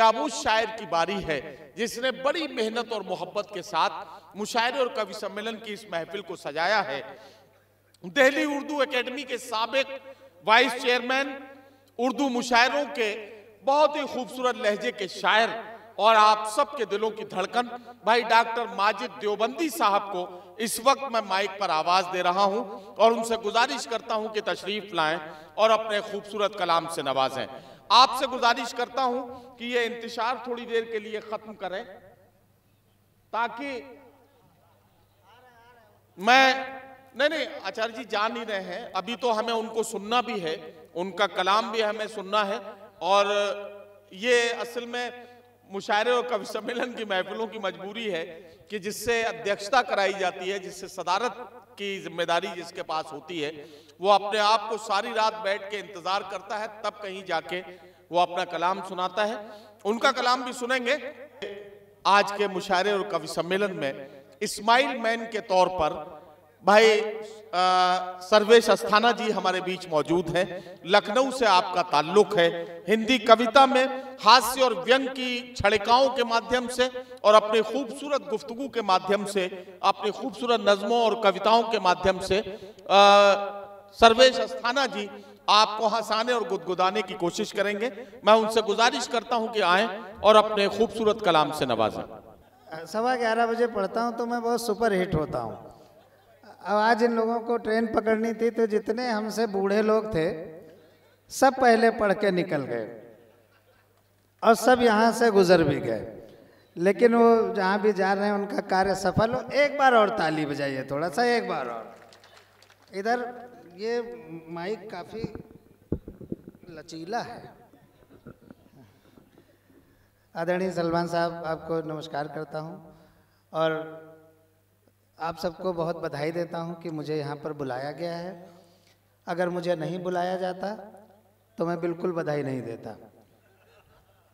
अब उस शायर की बारी है जिसने बड़ी मेहनत और मोहब्बत के साथ मुशायरे और कवि सम्मेलन की इस महफिल को सजाया है? दिल्ली उर्दू एकेडमी के सबक वाइस चेयरमैन, उर्दू मुशायरों के बहुत ही खूबसूरत लहजे के शायर और आप सबके दिलों की धड़कन। भाई डॉक्टर माजिद देवबंदी साहब को इस वक्त मैं माइक पर आवाज़ दे रहा हूँ और उनसे गुजारिश करता हूँ कि तशरीफ़ लाएँ और अपने खूबसूरत कलाम से नवाजें। आपसे गुजारिश करता हूँ कि यह इंतज़ार थोड़ी देर के लिए खत्म करें, ताकि मैं, नहीं नहीं, आचार्य जी जान ही रहे हैं। अभी तो हमें उनको सुनना भी है, उनका कलाम भी हमें सुनना है, और ये असल में मुशायरे और कवि सम्मेलन की महफिलों की मजबूरी है कि जिससे अध्यक्षता कराई जाती है, जिससे सदारत की ज़िम्मेदारी जिसके पास होती है, वो अपने आप को सारी रात बैठ के इंतज़ार करता है, तब कहीं जाके वो अपना कलाम सुनाता है। उनका कलाम भी सुनेंगे। आज के मुशायरे और कवि सम्मेलन में इस्माइल मैन के तौर पर भाई सर्वेश अस्थाना जी हमारे बीच मौजूद हैं। लखनऊ से आपका ताल्लुक है। हिंदी कविता में हास्य और व्यंग की छड़िकाओं के माध्यम से और अपने खूबसूरत गुफ्तगु के माध्यम से, अपनी खूबसूरत नज्मों और कविताओं के माध्यम से सर्वेश अस्थाना जी आपको हंसाने और गुदगुदाने की कोशिश करेंगे। मैं उनसे गुजारिश करता हूँ कि आए और अपने खूबसूरत कलाम से नवाजें। सवा ग्यारह बजे पढ़ता हूँ तो मैं बहुत सुपर हिट होता हूँ। अब आज इन लोगों को ट्रेन पकड़नी थी तो जितने हमसे बूढ़े लोग थे, सब पहले पढ़ के निकल गए। और सब यहाँ से गुजर भी गए। लेकिन वो जहाँ भी जा रहे हैं, उनका कार्य सफल हो। एक बार और ताली बजाइए थोड़ा सा, एक बार और। इधर ये माइक काफ़ी लचीला है। आदरणीय सलमान साहब, आपको नमस्कार करता हूँ। और आप सबको बहुत बधाई देता हूँ कि मुझे यहाँ पर बुलाया गया है। अगर मुझे नहीं बुलाया जाता तो मैं बिल्कुल बधाई नहीं देता।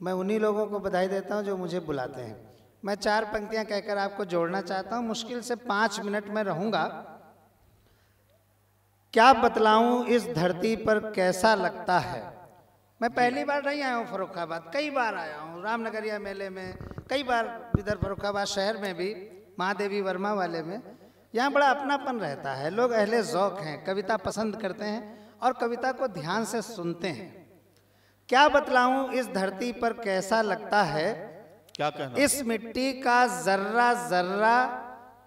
मैं उन्हीं लोगों को बधाई देता हूँ जो मुझे बुलाते हैं। मैं चार पंक्तियाँ कहकर आपको जोड़ना चाहता हूँ। मुश्किल से पाँच मिनट में रहूँगा। क्या बतलाऊँ, इस धरती पर कैसा लगता है? मैं पहली बार नहीं आया हूँ फरुखाबाद कई बार आया हूँ। रामनगरिया मेले में, कई बार इधर फरुखाबाद शहर में भी। महादेवी वर्मा वाले में यहाँ बड़ा अपनापन रहता है। लोग अहले ज़ौक हैं कविता पसंद करते हैं और कविता को ध्यान से सुनते हैं। क्या बतलाऊं इस धरती पर कैसा लगता है? क्या कहना? इस मिट्टी का जर्रा जर्रा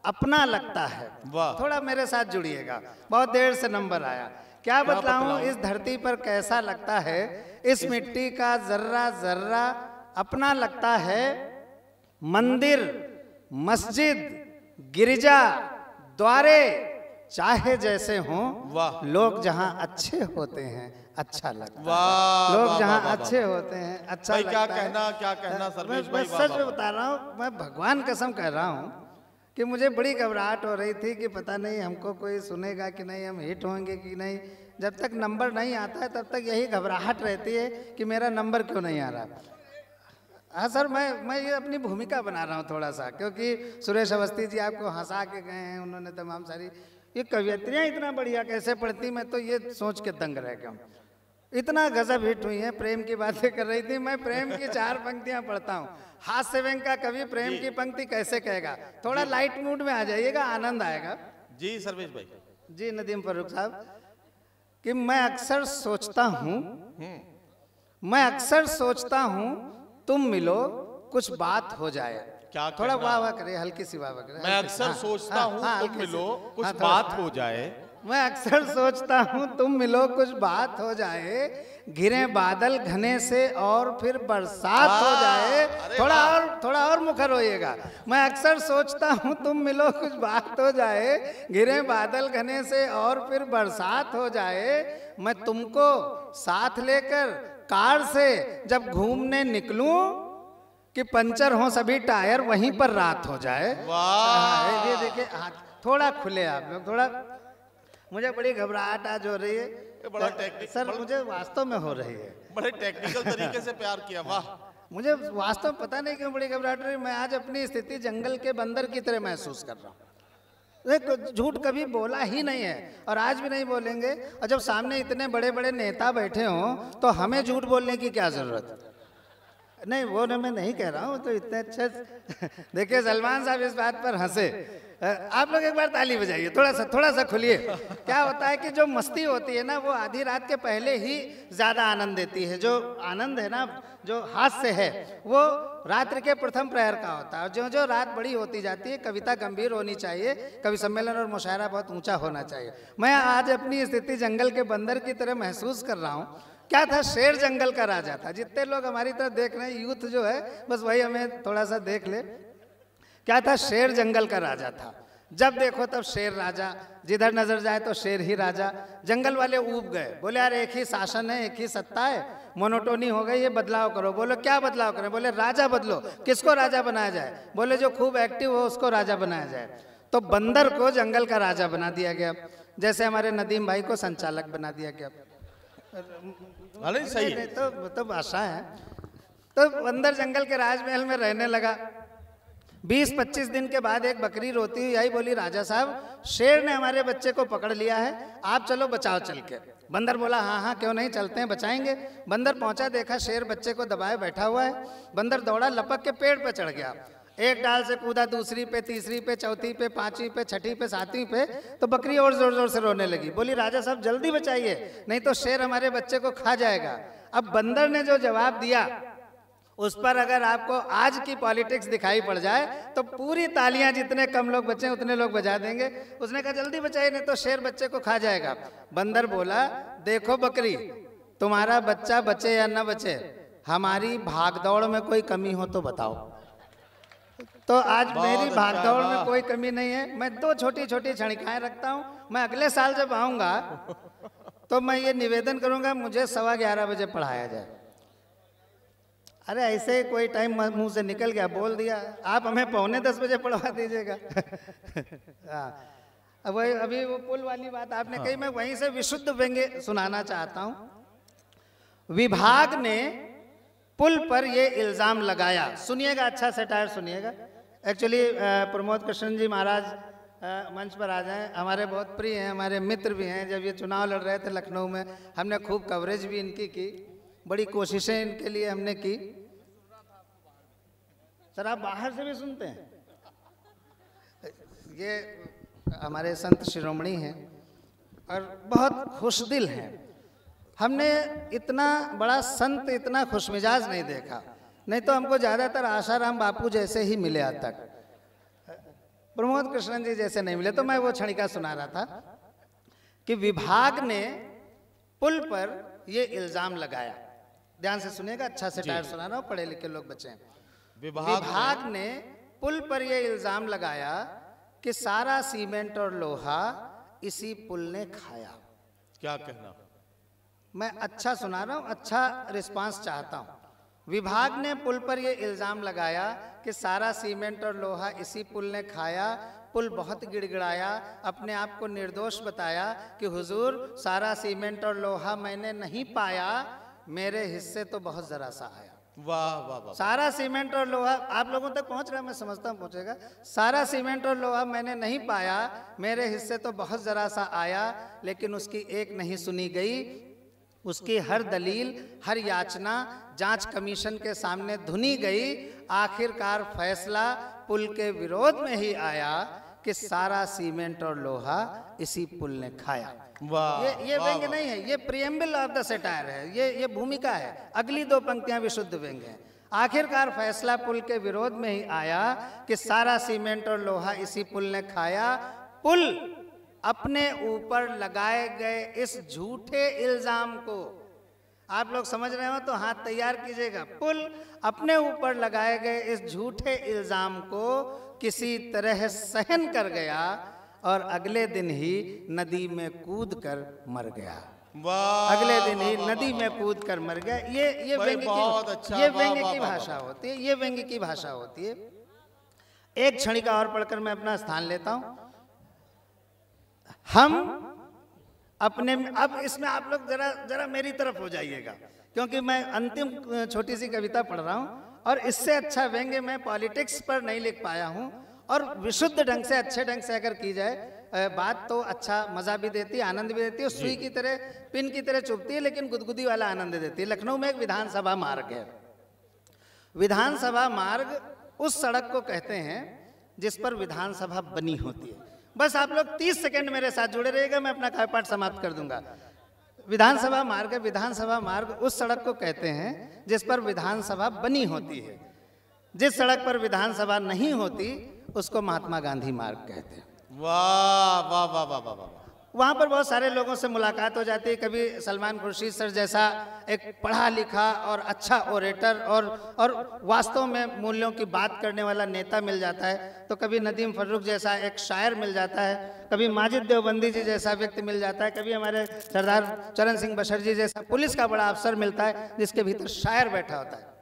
अपना लगता है। वाह। थोड़ा मेरे साथ जुड़िएगा। बहुत देर से नंबर आया। क्या बतलाऊं इस धरती पर कैसा लगता है? इस मिट्टी का जर्रा जर्रा अपना लगता है। मंदिर। मस्जिद गिरजा द्वारे चाहे जैसे हों लोग जहाँ अच्छे होते हैं अच्छा लगता है। वाह लोग जहाँ अच्छे होते हैं अच्छा भाई क्या है। कहना क्या कहना सर्वेश मैं सच में बता रहा हूँ मैं भगवान कसम कह रहा हूँ कि मुझे बड़ी घबराहट हो रही थी कि पता नहीं हमको कोई सुनेगा कि नहीं हम हिट होंगे कि नहीं। जब तक नंबर नहीं आता है तब तक यही घबराहट रहती है कि मेरा नंबर क्यों नहीं आ रहा। हाँ सर मैं मैं ये अपनी भूमिका बना रहा हूँ थोड़ा सा क्योंकि सुरेश अवस्थी जी आपको हंसा के गए हैं उन्होंने तमाम सारी ये कवियत्रियाँ इतना बढ़िया कैसे पढ़ती मैं तो ये सोच के दंग रह गया हूँ। इतना गजब हिट हुई है प्रेम की बातें कर रही थी मैं प्रेम की चार पंक्तियाँ पढ़ता हूँ। हास्य व्यंग का कवि प्रेम की पंक्ति कैसे कहेगा? थोड़ा लाइट मूड में आ जाइएगा आनंद आएगा। जी सर्वेश भाई। जी नदीम फरूख साहब कि मैं अक्सर सोचता हूँ मैं अक्सर सोचता हूँ तुम मिलो कुछ बात हो जाए। क्या थोड़ा वाह वाह करे हल्की सी वाह करे मैं अक्सर हाँ, सोचता हाँ, हूँ हाँ, तुम मिलो कुछ बात हो जाए। मैं अक्सर सोचता हूँ तुम मिलो कुछ बात हो जाए घिरे बादल घने से और फिर बरसात हो जाए। थोड़ा और थोड़ा और मुखर होइएगा। मैं अक्सर सोचता हूँ तुम मिलो कुछ बात हो जाए घिरे बादल घने से और फिर बरसात हो जाए। मैं तुमको साथ लेकर कार से जब घूमने निकलूं कि पंचर हो सभी टायर वहीं पर रात हो जाए। वाह। ये देखिए हाँ, थोड़ा खुले आप लोग थोड़ा मुझे बड़ी घबराहट आज हो रही है। बड़ा टेक्निक सर मुझे वास्तव में हो रही है। बड़े टेक्निकल तरीके से प्यार किया वाह। मुझे वास्तव में पता नहीं क्यों बड़ी घबराहट रही मैं आज अपनी स्थिति जंगल के बंदर की तरह महसूस कर रहा हूँ। झूठ कभी बोला ही नहीं है और आज भी नहीं बोलेंगे। और जब सामने इतने बड़े बड़े नेता बैठे हों तो हमें झूठ बोलने की क्या ज़रूरत? है नहीं, वो मैं नहीं कह रहा हूँ तो इतने अच्छे देखिए, सलमान साहब इस बात पर हंसे। आप लोग एक बार ताली बजाइए, थोड़ा सा थोड़ा सा खुलिए। क्या होता है कि जो मस्ती होती है ना, वो आधी रात के पहले ही ज़्यादा आनंद देती है। जो आनंद है ना जो हास्य है, वो रात्र के प्रथम प्रहर का होता है। जो जो रात बड़ी होती जाती है, कविता गंभीर होनी चाहिए, कवि सम्मेलन और मुशायरा बहुत ऊँचा होना चाहिए। मैं आज अपनी स्थिति जंगल के बंदर की तरह महसूस कर रहा हूँ। क्या था? शेर जंगल का राजा था। जितने लोग हमारी तरफ़ देख रहे हैं, यूथ जो है, बस वही हमें थोड़ा सा देख ले। क्या था? शेर जंगल का राजा था। जब देखो तब शेर राजा जिधर नज़र जाए तो शेर ही राजा। जंगल वाले ऊब गए बोले यार एक ही शासन है एक ही सत्ता है मोनोटोनी हो गई ये बदलाव करो। बोलो क्या बदलाव करें? बोले राजा बदलो किसको राजा बनाया जाए? बोले जो खूब एक्टिव हो उसको राजा बनाया जाए। तो बंदर को जंगल का राजा बना दिया गया। जैसे हमारे नदीम भाई को संचालक बना दिया गया। अरे सही है। तो तो भाषा है। तो बंदर जंगल के राजमहल में रहने लगा। 20-25 दिन के बाद एक बकरी रोती हुई, आई बोली, राजा साहब, शेर ने हमारे बच्चे को पकड़ लिया है, आप चलो बचाओ चल के। बंदर बोला हाँ हाँ क्यों नहीं, चलते हैं, बचाएँगे। बंदर पहुँचा, देखा शेर बच्चे को दबाए बैठा हुआ है। बंदर दौड़ा, लपक के पेड़ पर पे चढ़ गया। एक डाल से कूदा, दूसरी पे, तीसरी पे, चौथी पे, पांचवी पे, छठी पे, सातवीं पे तो बकरी और ज़ोर ज़ोर से रोने लगी। बोली, राजा साहब, जल्दी बचाइए, नहीं तो शेर हमारे बच्चे को खा जाएगा। अब बंदर ने जो जवाब दिया उस पर अगर आपको आज की पॉलिटिक्स दिखाई पड़ जाए तो पूरी तालियाँ जितने कम लोग बचे उतने लोग बजा देंगे। उसने कहा जल्दी बचाइए नहीं तो शेर बच्चे को खा जाएगा। बंदर बोला देखो बकरी तुम्हारा बच्चा बचे या न बचे हमारी भागदौड़ में कोई कमी हो तो बताओ। तो आज मेरी अच्छा, भागदौड़ में कोई कमी नहीं है। मैं दो छोटी छोटी क्षणिकाएँ रखता हूँ मैं अगले साल जब आऊँगा तो मैं ये निवेदन करूँगा मुझे सवा ग्यारह बजे पढ़ाया जाए। अरे ऐसे ही कोई टाइम मुँह से निकल गया बोल दिया। आप हमें पौने दस बजे पढ़वा दीजिएगा। हाँ। अब वही अभी वो पुल वाली बात आपने कही मैं वहीं से विशुद्ध व्यंग्य सुनाना चाहता हूँ। विभाग ने पुल पर ये इल्ज़ाम लगाया। सुनिएगा अच्छा सेटायर सुनिएगा। एक्चुअली प्रमोद कृष्ण जी महाराज मंच पर आ जाएँ। हमारे बहुत प्रिय हैं हमारे मित्र भी हैं। जब ये चुनाव लड़ रहे थे लखनऊ में हमने खूब कवरेज भी इनकी की। बड़ी कोशिशें इनके लिए हमने की। सर, आप बाहर से भी सुनते हैं? ये हमारे संत शिरोमणि हैं और बहुत खुश दिल हैं। हमने इतना बड़ा संत, इतना खुशमिजाज नहीं देखा। नहीं तो हमको ज़्यादातर आशाराम बापू जैसे ही मिले आज तक। प्रमोद कृष्णन जी जैसे नहीं मिले तो मैं वो क्षणिका सुना रहा था कि विभाग ने पुल पर ये इल्ज़ाम लगाया। ध्यान से सुनेगा अच्छा से टायर सुना रहा हूँ पढ़े लिखे लोग बचे हैं। विभाग विभाग ने पुल पर यह इल्ज़ाम लगाया कि सारा सीमेंट और लोहा इसी पुल ने खाया। क्या कहना? मैं अच्छा सुना रहा हूँ अच्छा रिस्पांस चाहता हूँ। विभाग ने पुल पर यह इल्ज़ाम लगाया कि सारा सीमेंट और लोहा इसी पुल ने खाया पुल बहुत गिड़गिड़ाया अपने आप को निर्दोष बताया कि हुजूर सारा सीमेंट और लोहा मैंने नहीं पाया मेरे हिस्से तो बहुत जरा सा आया वाह वाह वाह। सारा सीमेंट और लोहा आप लोगों तक पहुँच रहा है मैं समझता हूँ पहुंचेगा। सारा सीमेंट और लोहा मैंने नहीं पाया मेरे हिस्से तो बहुत ज़रा सा आया लेकिन उसकी एक नहीं सुनी गई। उसकी हर दलील हर याचना जाँच कमीशन के सामने धुनी गई। आखिरकार फैसला पुल के विरोध में ही आया। कि सारा सीमेंट और लोहा इसी पुल ने खाया। वाह ये ये वाह। नहीं है ये प्रियम्बल ऑफ़ द सेटायर है ये ये भूमिका है। अगली दो पंक्तियाँ विशुद्ध व्यंग्य हैं। आखिरकार फैसला पुल के विरोध में ही आया कि सारा सीमेंट और लोहा इसी पुल ने खाया। पुल अपने ऊपर लगाए गए इस झूठे इल्ज़ाम को। आप लोग समझ रहे हो तो हाथ तैयार कीजिएगा। पुल अपने ऊपर लगाए गए इस झूठे इल्ज़ाम को किसी तरह सहन कर गया और अगले दिन ही नदी में कूद कर मर गया। अगले दिन ही नदी में कूद कर मर गया। ये ये बहुत की अच्छा, ये वाह, की भाषा होती है ये व्यंग की भाषा होती है। एक क्षणिका और पढ़कर मैं अपना स्थान लेता हूँ। हम अपने अब इसमें आप लोग जरा जरा मेरी तरफ़ हो जाइएगा क्योंकि मैं अंतिम छोटी सी कविता पढ़ रहा हूँ। और इससे अच्छा व्यंग्य मैं पॉलिटिक्स पर नहीं लिख पाया हूँ और विशुद्ध ढंग से अच्छे ढंग से अगर की जाए बात तो अच्छा मज़ा भी देती आनंद भी देती है सुई की तरह पिन की तरह चुभती है लेकिन गुदगुदी वाला आनंद देती है। लखनऊ में एक विधानसभा मार्ग है। विधानसभा मार्ग उस सड़क को कहते हैं जिस पर विधानसभा बनी होती है। बस आप लोग 30 सेकंड मेरे साथ जुड़े रहिएगा मैं अपना कार्यपाठ समाप्त कर दूँगा। विधानसभा मार्ग विधानसभा मार्ग उस सड़क को कहते हैं जिस पर विधानसभा बनी होती है। जिस सड़क पर विधानसभा नहीं होती, उसको महात्मा गांधी मार्ग कहते हैं। वाह वाह वाह वाह वाह वाह। वहाँ पर बहुत सारे लोगों से मुलाकात हो जाती है। कभी सलमान खुर्शीद सर जैसा एक पढ़ा लिखा और अच्छा ओरेटर और और वास्तव में मूल्यों की बात करने वाला नेता मिल जाता है। तो कभी नदीम फर्रुख जैसा एक शायर मिल जाता है। कभी माजिद देवबंदी जी जैसा व्यक्ति मिल जाता है। कभी हमारे सरदार चरण सिंह बशर जी जैसा पुलिस का बड़ा अफसर मिलता है, जिसके भीतर शायर बैठा होता है।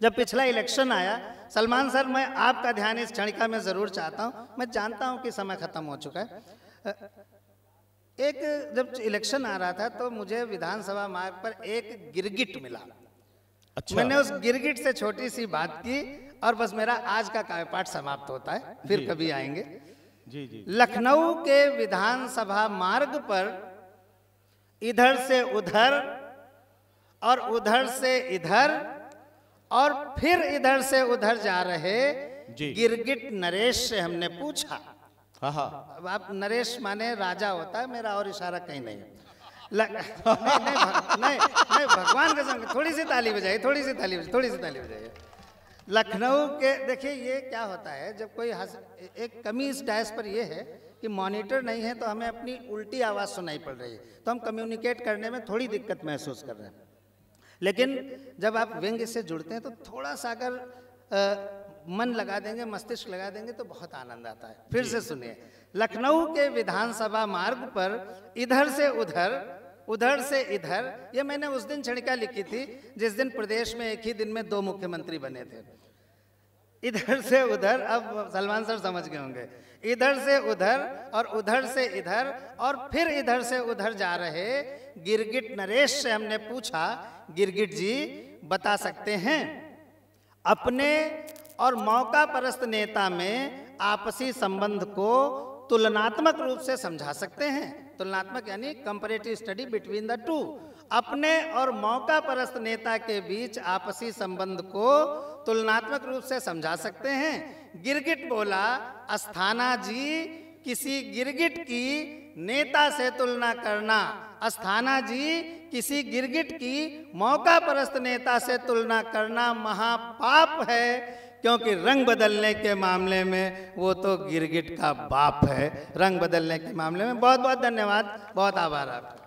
जब पिछला इलेक्शन आया, सलमान सर, मैं आपका ध्यान इस क्षणिका में ज़रूर चाहता हूँ। मैं जानता हूँ कि समय खत्म हो चुका है। एक जब इलेक्शन आ रहा था तो मुझे विधानसभा मार्ग पर एक गिरगिट मिला। अच्छा। मैंने उस गिरगिट से छोटी सी बात की और बस मेरा आज का काव्यपाठ समाप्त होता है फिर कभी आएँगे। जी जी। लखनऊ के विधानसभा मार्ग पर इधर से उधर और उधर से इधर और फिर इधर से उधर जा रहे गिरगिट नरेश से हमने पूछा। हाँ हाँ अब आप नरेश माने राजा होता है मेरा और इशारा कहीं नहीं है। नहीं नहीं. नहीं नहीं भगवान का संग थोड़ी सी ताली बजाइए थोड़ी सी ताली बजाइए थोड़ी सी ताली बजाइए लखनऊ के देखिए ये क्या होता है जब कोई हंस एक कमी इस डैश पर ये है कि मॉनिटर नहीं है तो हमें अपनी उल्टी आवाज़ सुनाई पड़ रही है तो हम कम्युनिकेट करने में थोड़ी दिक्कत महसूस कर रहे हैं लेकिन जब आप व्यंग्य से जुड़ते हैं तो थोड़ा सा अगर मन लगा देंगे, मस्तिष्क लगा देंगे तो बहुत आनंद आता है। फिर से सुनिए, लखनऊ के विधानसभा मार्ग पर इधर से उधर उधर से इधर, ये मैंने उस दिन क्षणिका लिखी थी, जिस दिन प्रदेश में एक ही दिन में दो मुख्यमंत्री बने थे। इधर से उधर, अब सलमान सर समझ गए होंगे। इधर से उधर और उधर से इधर और फिर इधर से उधर जा रहे गिरगिट नरेश से हमने पूछा, गिरगिट जी, बता सकते हैं? अपने और मौका परस्त नेता में आपसी संबंध को तुलनात्मक रूप से समझा सकते हैं। तुलनात्मक यानी comparative study between the two अपने और मौका परस्त नेता के बीच आपसी संबंध को तुलनात्मक रूप से समझा सकते हैं। गिरगिट बोला, अस्थाना जी, किसी गिरगिट की नेता से तुलना करना। अस्थाना जी, किसी गिरगिट की मौका परस्त नेता से तुलना करना महापाप है। क्योंकि रंग बदलने के मामले में वो तो गिरगिट का बाप है। रंग बदलने के मामले में बहुत बहुत धन्यवाद। बहुत आभार आपका।